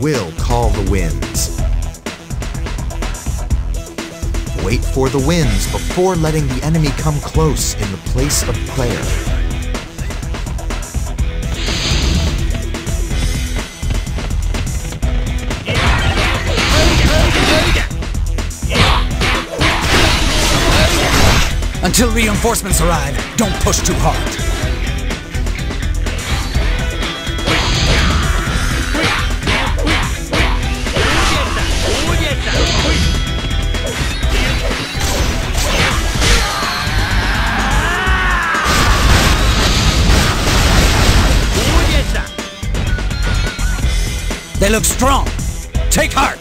will call the winds. Wait for the winds before letting the enemy come close in the place of prayer. Until reinforcements arrive, don't push too hard. Look strong. Take hearts.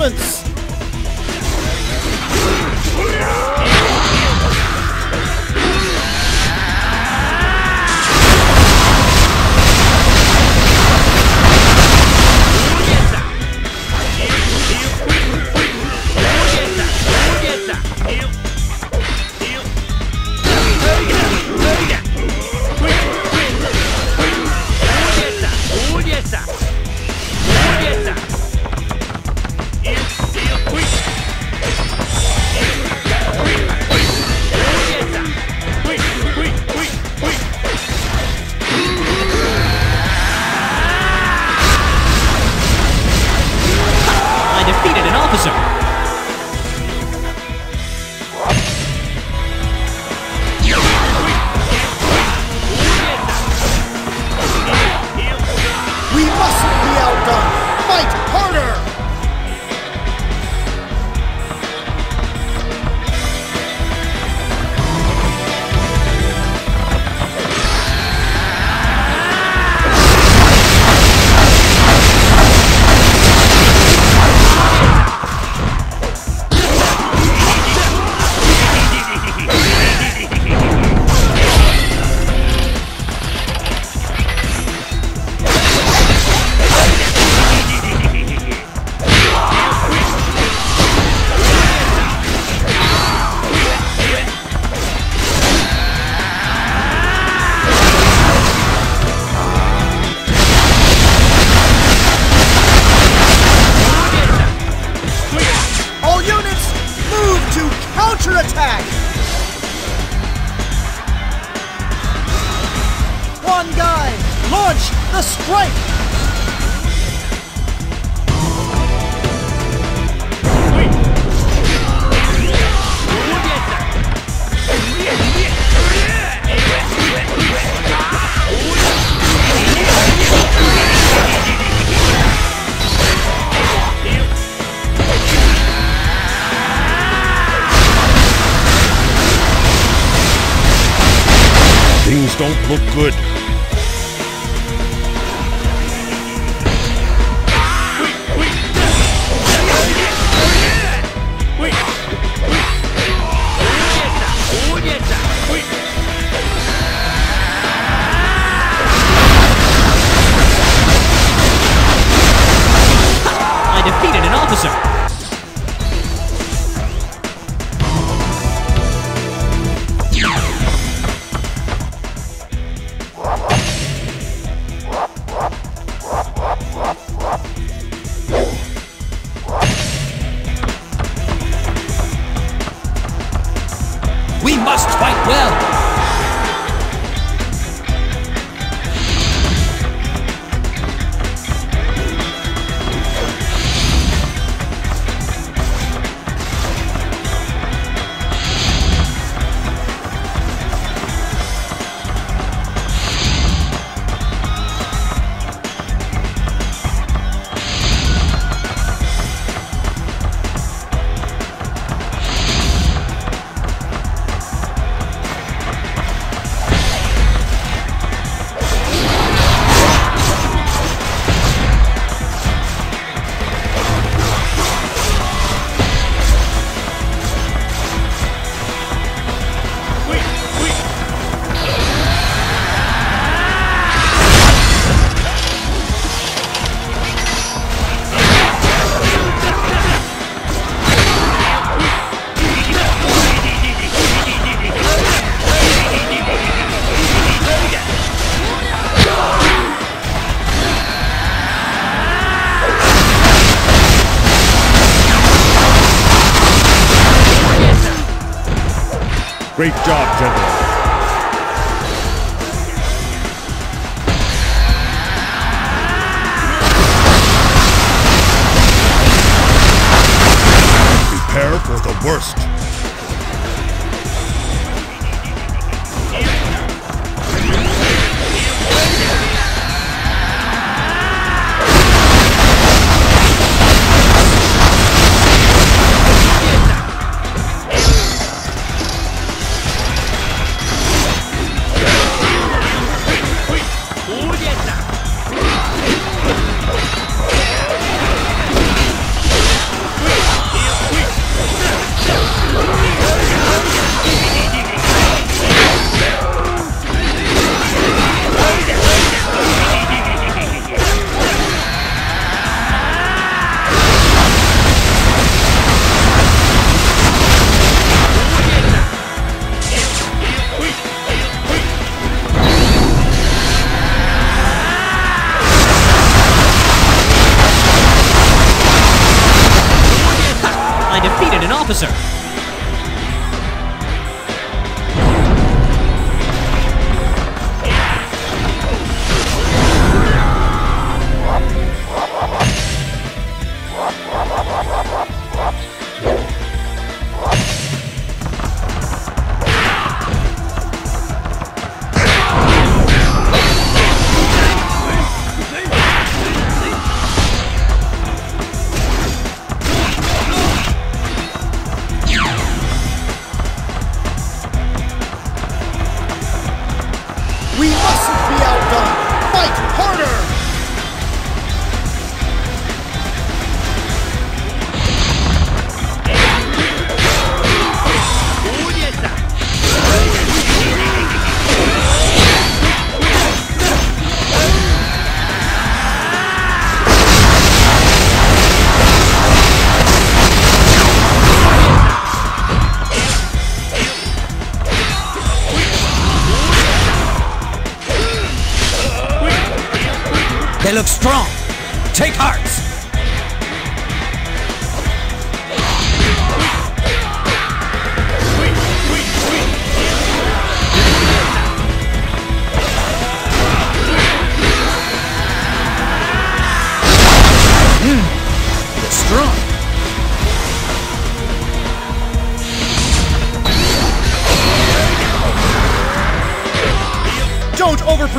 Reinforcements!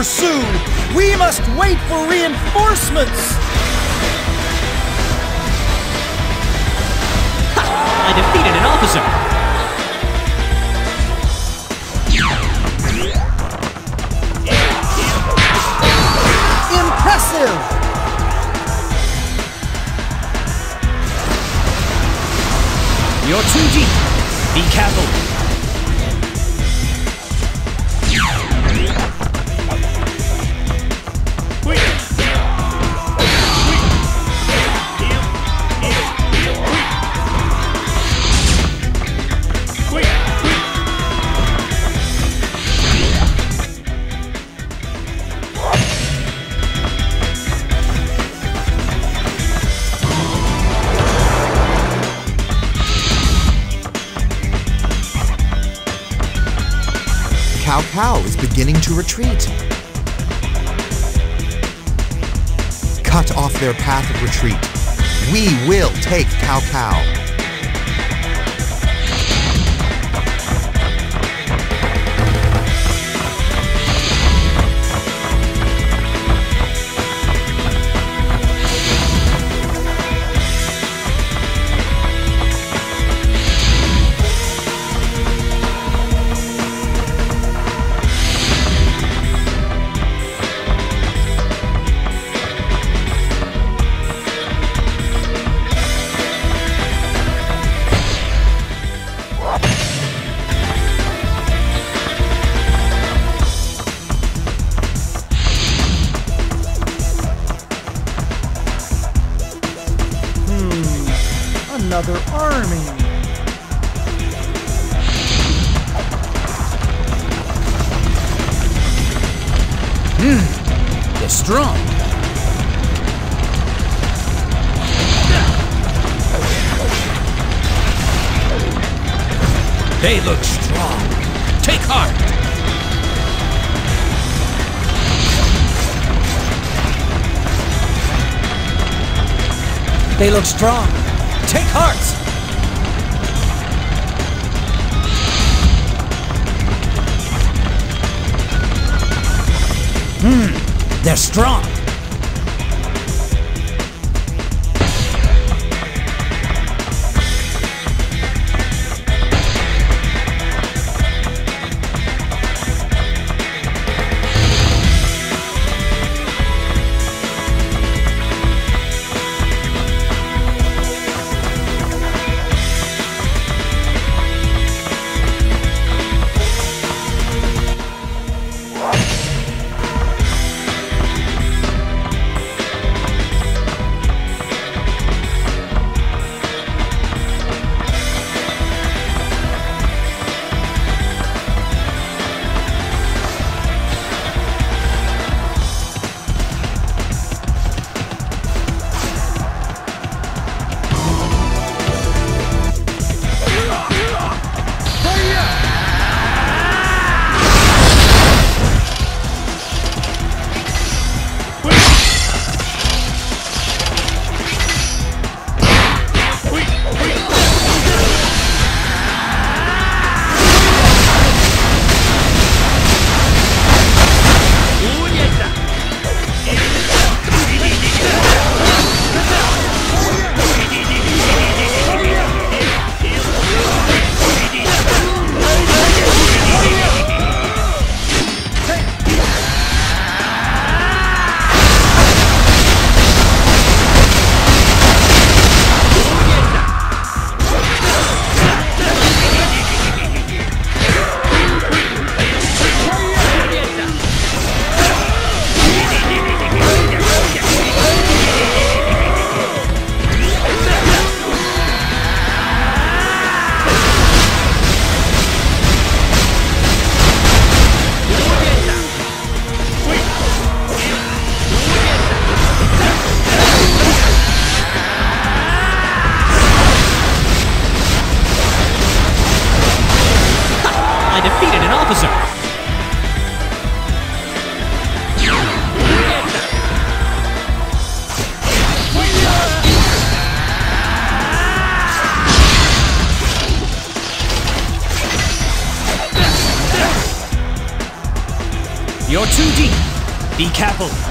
Don't over pursue! We must wait for reinforcements! I defeated an officer. Impressive! You're too deep. Be careful. Beginning to retreat. Cut off their path of retreat. We will take Cao Cao. Another army. Hmm, they're strong. They look strong. Take heart. They look strong. Take heart! Hmm, they're strong. You're too deep. Be careful.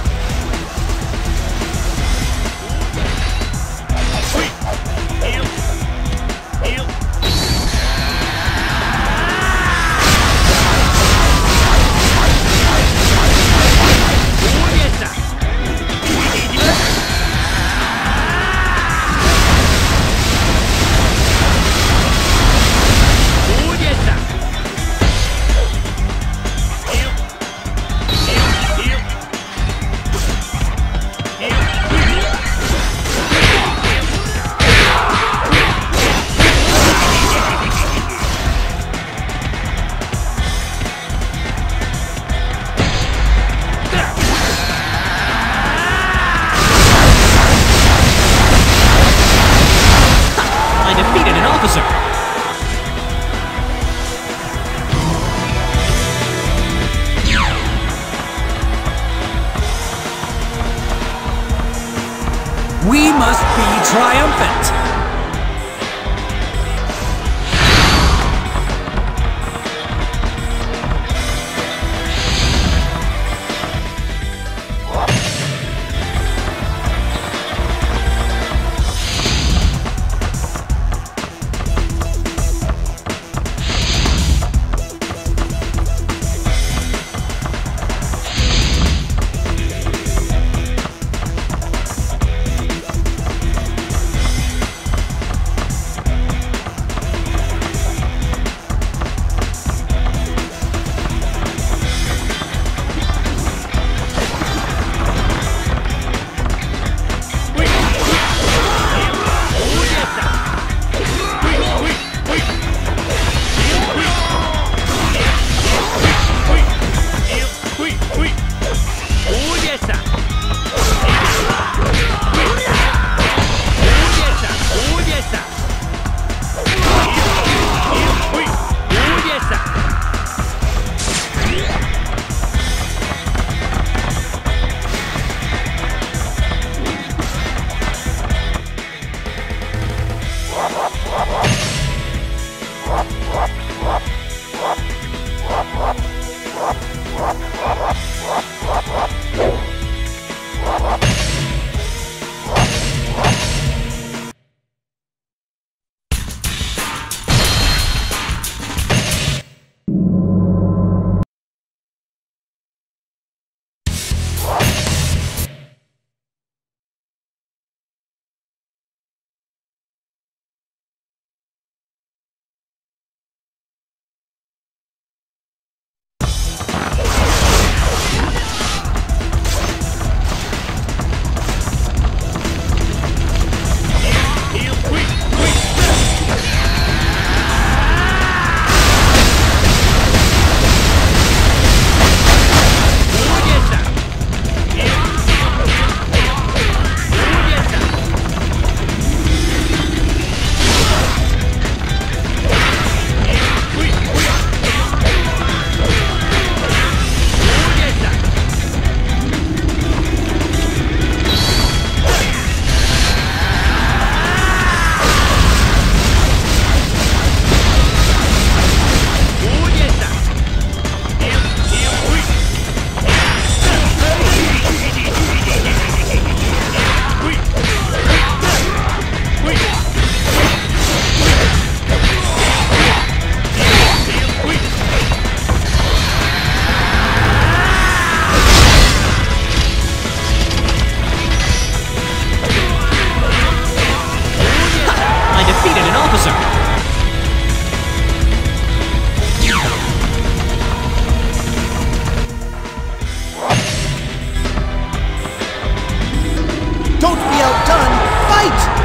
We must be triumphant. Don't be outdone. Fight!